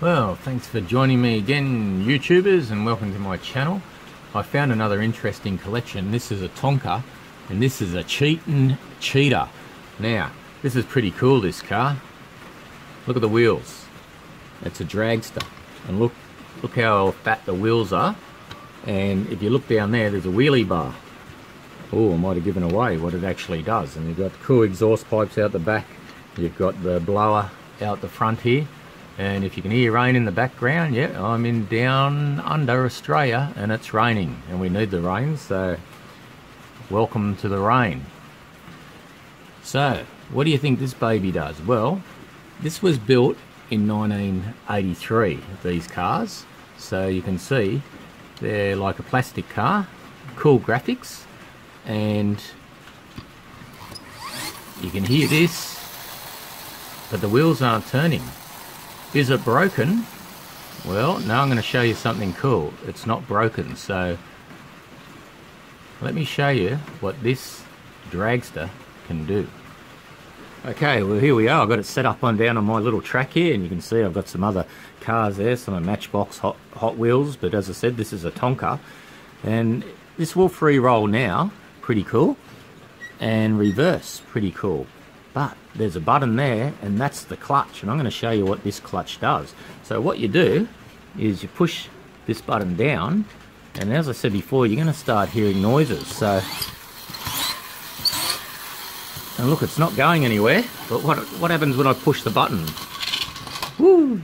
Well, thanks for joining me again, YouTubers, and welcome to my channel. I found another interesting collection. This is a Tonka, and this is a Cheat'n Cheetah. Now, this is pretty cool, this car. Look at the wheels. It's a dragster. And look, look how fat the wheels are. And if you look down there, there's a wheelie bar. Oh, I might have given away what it actually does. And you've got cool exhaust pipes out the back. You've got the blower out the front here. And if you can hear rain in the background, yeah, I'm in down under Australia and it's raining and we need the rain, so welcome to the rain. So, what do you think this baby does? Well, this was built in 1983, these cars. So you can see they're like a plastic car, cool graphics, and you can hear this, but the wheels aren't turning. Is it broken? Well, now I'm going to show you something cool. It's not broken, so let me show you what this dragster can do. Okay, well here we are. I've got it set up on down on my little track here, and you can see I've got some other cars there, some of Matchbox Hot, Hot Wheels, but as I said, this is a Tonka. And this will free roll now, pretty cool, and reverse, pretty cool. But there's a button there, and that's the clutch, and I'm going to show you what this clutch does. So what you do is you push this button down, and as I said before, you're going to start hearing noises. So and look, it's not going anywhere. But what, what happens when I push the button? Woo!